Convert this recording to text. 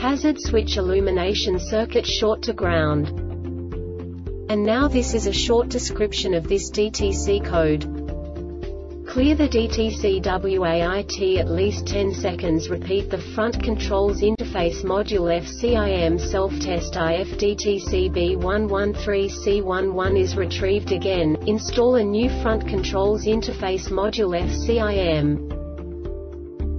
Hazard switch illumination circuit short to ground. And now this is a short description of this DTC code. Clear the DTC WAIT at least 10 seconds Repeat the front controls interface module FCIM self-test IF DTC B113C11 is retrieved again, install a new front controls interface module FCIM.